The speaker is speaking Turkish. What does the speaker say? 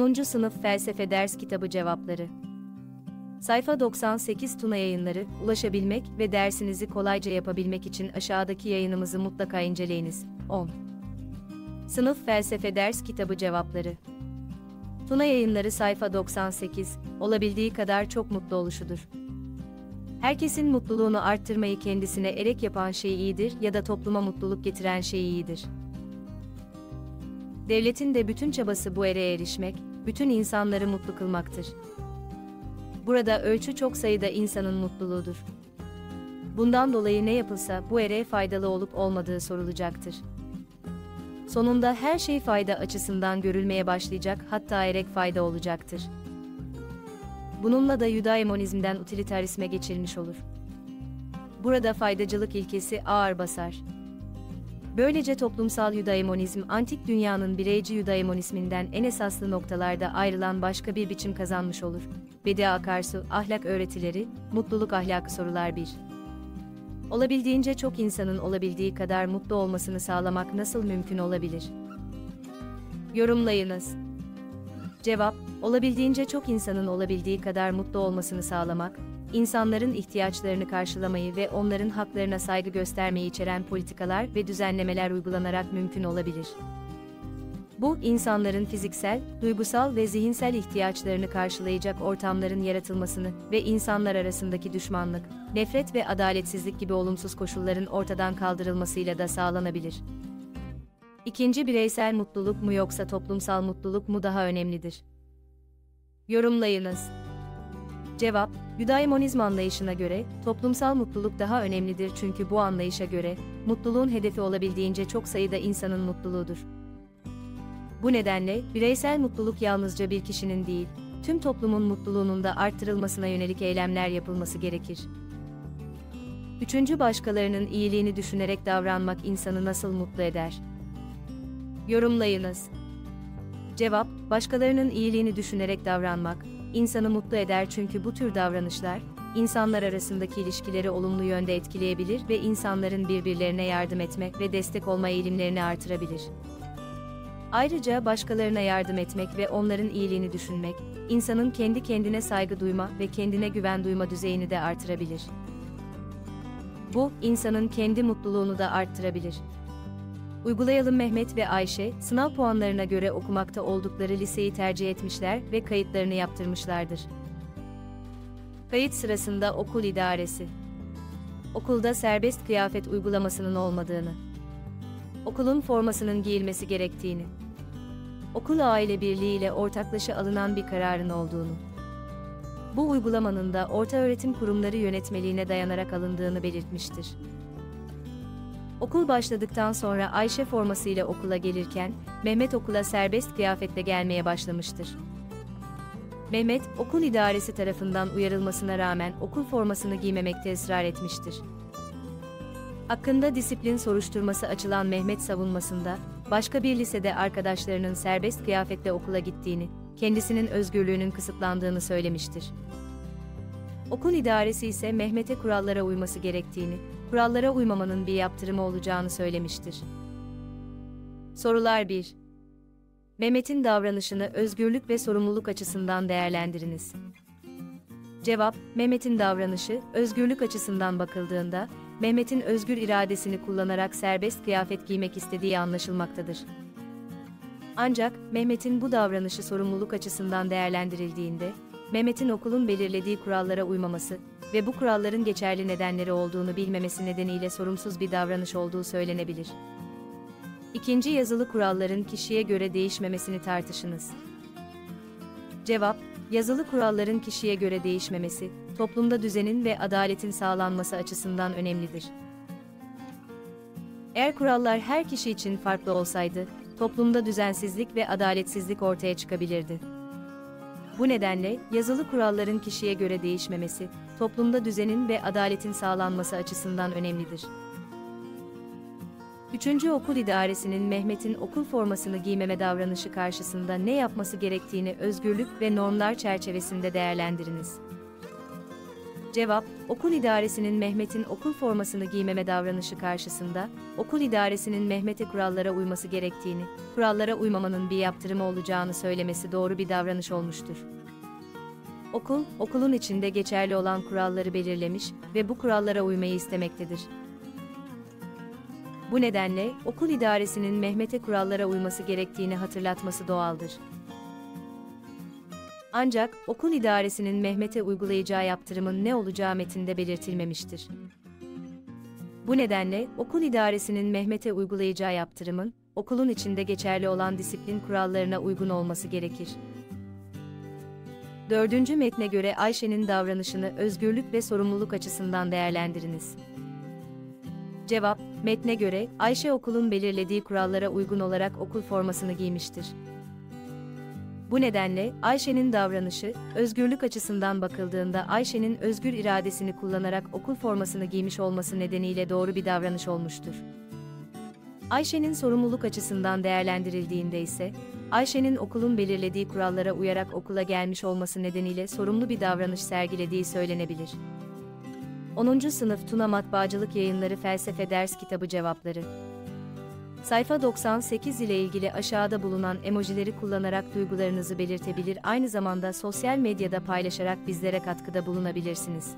10. Sınıf Felsefe Ders Kitabı Cevapları Sayfa 98 Tuna Yayınları, ulaşabilmek ve dersinizi kolayca yapabilmek için aşağıdaki yayınımızı mutlaka inceleyiniz. 10. Sınıf Felsefe Ders Kitabı Cevapları Tuna Yayınları sayfa 98, olabildiği kadar çok mutlu oluşudur. Herkesin mutluluğunu arttırmayı kendisine erek yapan şey iyidir ya da topluma mutluluk getiren şey iyidir. Devletin de bütün çabası bu ere erişmek, bütün insanları mutlu kılmaktır. Burada ölçü çok sayıda insanın mutluluğudur. Bundan dolayı ne yapılsa bu ere faydalı olup olmadığı sorulacaktır. Sonunda her şey fayda açısından görülmeye başlayacak hatta erek fayda olacaktır. Bununla da Yudaemonizmden utilitarizme geçilmiş olur. Burada faydacılık ilkesi ağır basar. Böylece toplumsal Yudaemonizm antik dünyanın bireyci Yudaemonizminden en esaslı noktalarda ayrılan başka bir biçim kazanmış olur. Bedi akarsu, ahlak öğretileri, mutluluk ahlakı sorular 1. Olabildiğince çok insanın olabildiği kadar mutlu olmasını sağlamak nasıl mümkün olabilir? Yorumlayınız. Cevap, olabildiğince çok insanın olabildiği kadar mutlu olmasını sağlamak, insanların ihtiyaçlarını karşılamayı ve onların haklarına saygı göstermeyi içeren politikalar ve düzenlemeler uygulanarak mümkün olabilir. Bu, insanların fiziksel, duygusal ve zihinsel ihtiyaçlarını karşılayacak ortamların yaratılmasını ve insanlar arasındaki düşmanlık, nefret ve adaletsizlik gibi olumsuz koşulların ortadan kaldırılmasıyla da sağlanabilir. İkinci bireysel mutluluk mu yoksa toplumsal mutluluk mu daha önemlidir? Yorumlayınız. Cevap, Yudaemonizm anlayışına göre, toplumsal mutluluk daha önemlidir çünkü bu anlayışa göre, mutluluğun hedefi olabildiğince çok sayıda insanın mutluluğudur. Bu nedenle, bireysel mutluluk yalnızca bir kişinin değil, tüm toplumun mutluluğunun da arttırılmasına yönelik eylemler yapılması gerekir. Üçüncü başkalarının iyiliğini düşünerek davranmak insanı nasıl mutlu eder? Yorumlayınız. Cevap, başkalarının iyiliğini düşünerek davranmak, insanı mutlu eder çünkü bu tür davranışlar, insanlar arasındaki ilişkileri olumlu yönde etkileyebilir ve insanların birbirlerine yardım etmek ve destek olma eğilimlerini artırabilir. Ayrıca başkalarına yardım etmek ve onların iyiliğini düşünmek, insanın kendi kendine saygı duyma ve kendine güven duyma düzeyini de artırabilir. Bu, insanın kendi mutluluğunu da arttırabilir. Uygulayalım Mehmet ve Ayşe, sınav puanlarına göre okumakta oldukları liseyi tercih etmişler ve kayıtlarını yaptırmışlardır. Kayıt sırasında okul idaresi. Okulda serbest kıyafet uygulamasının olmadığını. Okulun formasının giyilmesi gerektiğini. Okul aile birliği ile ortaklaşa alınan bir kararın olduğunu. Bu uygulamanın da ortaöğretim kurumları yönetmeliğine dayanarak alındığını belirtmiştir. Okul başladıktan sonra Ayşe formasıyla okula gelirken, Mehmet okula serbest kıyafetle gelmeye başlamıştır. Mehmet, okul idaresi tarafından uyarılmasına rağmen okul formasını giymemekte ısrar etmiştir. Hakkında disiplin soruşturması açılan Mehmet savunmasında, başka bir lisede arkadaşlarının serbest kıyafetle okula gittiğini, kendisinin özgürlüğünün kısıtlandığını söylemiştir. Okul idaresi ise Mehmet'e kurallara uyması gerektiğini, kurallara uymamanın bir yaptırımı olacağını söylemiştir. Sorular 1. Mehmet'in davranışını özgürlük ve sorumluluk açısından değerlendiriniz. Cevap, Mehmet'in davranışı, özgürlük açısından bakıldığında, Mehmet'in özgür iradesini kullanarak serbest kıyafet giymek istediği anlaşılmaktadır. Ancak, Mehmet'in bu davranışı sorumluluk açısından değerlendirildiğinde, Mehmet'in okulun belirlediği kurallara uymaması ve bu kuralların geçerli nedenleri olduğunu bilmemesi nedeniyle sorumsuz bir davranış olduğu söylenebilir. İkinci yazılı kuralların kişiye göre değişmemesini tartışınız. Cevap, yazılı kuralların kişiye göre değişmemesi, toplumda düzenin ve adaletin sağlanması açısından önemlidir. Eğer kurallar her kişi için farklı olsaydı, toplumda düzensizlik ve adaletsizlik ortaya çıkabilirdi. Bu nedenle, yazılı kuralların kişiye göre değişmemesi, toplumda düzenin ve adaletin sağlanması açısından önemlidir. Üçüncü okul idaresinin Mehmet'in okul formasını giymeme davranışı karşısında ne yapması gerektiğini özgürlük ve normlar çerçevesinde değerlendiriniz. Cevap, okul idaresinin Mehmet'in okul formasını giymeme davranışı karşısında, okul idaresinin Mehmet'e kurallara uyması gerektiğini, kurallara uymamanın bir yaptırımı olacağını söylemesi doğru bir davranış olmuştur. Okul, okulun içinde geçerli olan kuralları belirlemiş ve bu kurallara uymayı istemektedir. Bu nedenle, okul idaresinin Mehmet'e kurallara uyması gerektiğini hatırlatması doğaldır. Ancak, okul idaresinin Mehmet'e uygulayacağı yaptırımın ne olacağı metinde belirtilmemiştir. Bu nedenle, okul idaresinin Mehmet'e uygulayacağı yaptırımın, okulun içinde geçerli olan disiplin kurallarına uygun olması gerekir. Dördüncü metne göre Ayşe'nin davranışını özgürlük ve sorumluluk açısından değerlendiriniz. Cevap, metne göre, Ayşe okulun belirlediği kurallara uygun olarak okul formasını giymiştir. Bu nedenle, Ayşe'nin davranışı, özgürlük açısından bakıldığında Ayşe'nin özgür iradesini kullanarak okul formasını giymiş olması nedeniyle doğru bir davranış olmuştur. Ayşe'nin sorumluluk açısından değerlendirildiğinde ise, Ayşe'nin okulun belirlediği kurallara uyarak okula gelmiş olması nedeniyle sorumlu bir davranış sergilediği söylenebilir. 10. Sınıf Tuna Matbaacılık Yayınları Felsefe Ders Kitabı Cevapları Sayfa 98 ile ilgili aşağıda bulunan emojileri kullanarak duygularınızı belirtebilir aynı zamanda sosyal medyada paylaşarak bizlere katkıda bulunabilirsiniz.